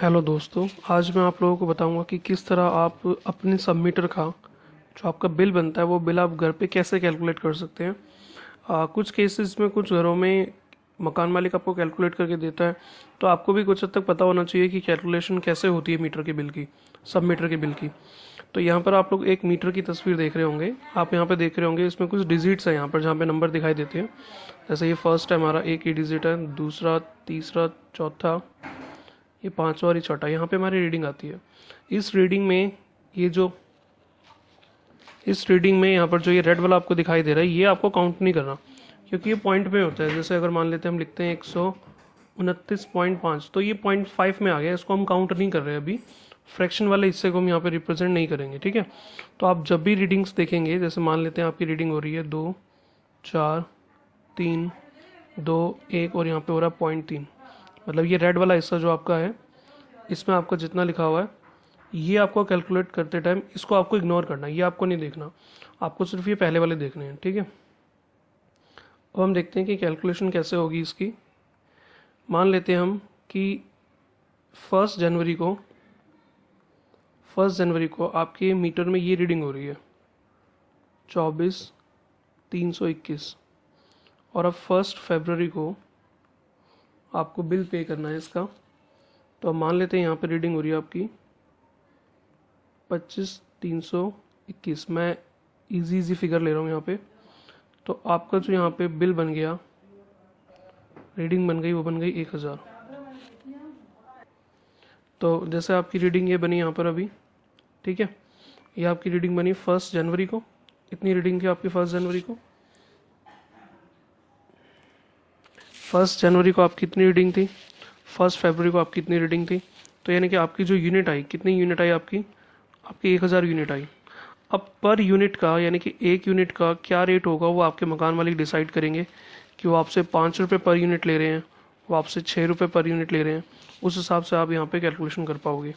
Hello दोस्तों आज मैं आप लोगों को बताऊँगा कि किस तरह आप अपने सबमीटर का जो आपका बिल बनता है वो बिल आप घर पे कैसे कैलकुलेट कर सकते हैं? आ, कुछ केसेस में कुछ घरों में मकान मालिक आपको कैलकुलेट करके देता है तो आपको भी कुछ हद तक पता होना चाहिए कि कैलकुलेशन कैसे होती है मीटर के बिल की सब मीटर के बिल की। तो यहाँ पर आप लोग एक मीटर की तस्वीर देख रहे होंगे। आप यहाँ पर देख रहे होंगे इसमें कुछ डिजिट्स हैं यहाँ पर जहाँ पे नंबर दिखाई देते हैं। जैसे ये फ़र्स्ट है हमारा एक ही डिजिट है दूसरा तीसरा चौथा ये पाँचवा और ये छठा, यहाँ पे हमारी रीडिंग आती है। इस रीडिंग में ये जो, इस रीडिंग में यहाँ पर जो ये रेड वाला आपको दिखाई दे रहा है, ये आपको काउंट नहीं करना, क्योंकि ये पॉइंट में होता है। जैसे अगर मान लेते हैं, हम लिखते हैं एक सौ उनतीस पॉइंट तो ये पॉइंट फाइव में आ गया इसको हम काउंट नहीं कर रहे अभी। फ्रैक्शन वाले हिस्से को हम यहाँ पे रिप्रेजेंट नहीं करेंगे, ठीक है? तो आप जब भी रीडिंग्स देखेंगे, जैसे मान लेते हैं आपकी रीडिंग हो रही है दो, चार, तीन, दो, एक, और यहाँ पे हो रहा है पॉइंट तीन। मतलब ये रेड वाला हिस्सा जो आपका है, इसमें आपका जितना लिखा हुआ है, ये आपको कैलकुलेट करते टाइम इसको आपको इग्नोर करना है, ये आपको नहीं देखना। आपको सिर्फ़ ये पहले वाले देखने हैं, ठीक है? अब हम देखते हैं कि कैलकुलेशन कैसे होगी इसकी। मान लेते हैं हम कि फ़र्स्ट जनवरी को फ़र्स्ट जनवरी को आपके मीटर में ये रीडिंग हो रही है। चौबीस तीन सौ इक्कीस। और अब फ़र्स्ट फेबररी को आपको बिल पे करना है इसका। तो अब मान लेते हैं यहाँ पे रीडिंग हो रही है आपकी। पच्चीस तीन सौ इक्कीस। मैं इजी इजी फिगर ले रहा हूँ यहाँ पे। तो आपका जो यहाँ पे बिल बन गया, रीडिंग बन गई, वो बन गई एक हज़ार। तो जैसे आपकी रीडिंग ये बनी यहाँ पर अभी, ठीक है? ये आपकी रीडिंग बनी फ़र्स्ट जनवरी को। इतनी रीडिंग थी आपकी फ़र्स्ट जनवरी को। फ़र्स्ट जनवरी को आपकी कितनी रीडिंग थी? फ़र्स्ट फरवरी को आपकी कितनी रीडिंग थी? तो यानी कि आपकी जो यूनिट आई, कितनी यूनिट आई आपकी? आपकी एक हज़ार यूनिट आई। अब पर यूनिट का, यानी कि एक यूनिट का क्या रेट होगा, वो आपके मकान मालिक डिसाइड करेंगे कि वो आपसे पाँच रुपये पर यूनिट ले रहे हैं, वो आपसे छः रुपये पर यूनिट ले रहे हैं। उस हिसाब से आप यहाँ पे कैलकुलेशन कर पाओगे।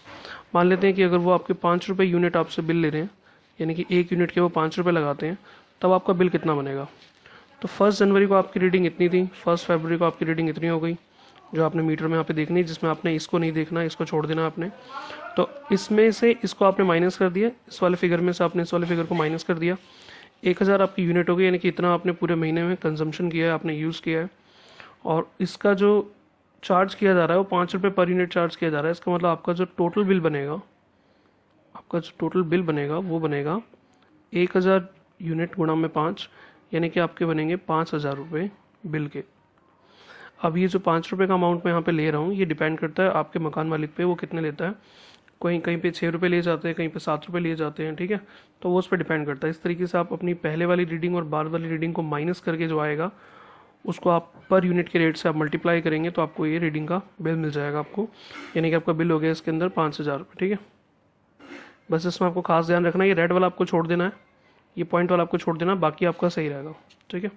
मान लेते हैं कि अगर वो आपके पाँच रुपये यूनिट आपसे बिल ले रहे हैं, यानी कि एक यूनिट के वो पाँच रुपये लगाते हैं, तब आपका बिल कितना बनेगा? तो फ़र्स्ट जनवरी को आपकी रीडिंग इतनी थी फ़र्स्ट फरवरी को आपकी रीडिंग इतनी हो गई, जो आपने मीटर में यहाँ पे देखनी, जिसमें आपने इसको नहीं देखना, इसको छोड़ देना आपने। तो इसमें से इसको आपने माइनस कर दिया, इस वाले फिगर में से आपने इस वाले फिगर को माइनस कर दिया। एक हज़ार आपकी यूनिट हो गई, यानी कि इतना आपने पूरे महीने में कंजम्पशन किया है, आपने यूज़ किया है। और इसका जो चार्ज किया जा रहा है, वो पाँच रुपये पर यूनिट चार्ज किया जा रहा है। इसका मतलब आपका जो टोटल बिल बनेगा, आपका जो टोटल बिल बनेगा, वो बनेगा एक हज़ार यूनिट गुणा में पाँच यानी कि आपके बनेंगे पाँच हज़ार रुपये बिल के। अब ये जो पाँच रुपये का अमाउंट मैं यहाँ पे ले रहा हूँ, ये डिपेंड करता है आपके मकान मालिक पे वो कितने लेता है। कहीं कहीं पे छः रुपये लिए जाते हैं, कहीं पे सात रुपये लिए जाते हैं, ठीक है? तो वो उस पर डिपेंड करता है। इस तरीके से आप अपनी पहले वाली रीडिंग और बाद वाली रीडिंग को माइनस करके जो आएगा, उसको आप पर यूनिट के रेट से आप मल्टीप्लाई करेंगे तो आपको ये रीडिंग का बिल मिल जाएगा आपको। यानी कि आपका बिल हो गया इसके अंदर पाँच हज़ार रुपये ठीक है? बस इसमें आपको खास ध्यान रखना है, ये रेड वाला आपको छोड़ देना है। ये पॉइंट वाला आपको छोड़ देना बाकी आपका सही रहेगा। ठीक है?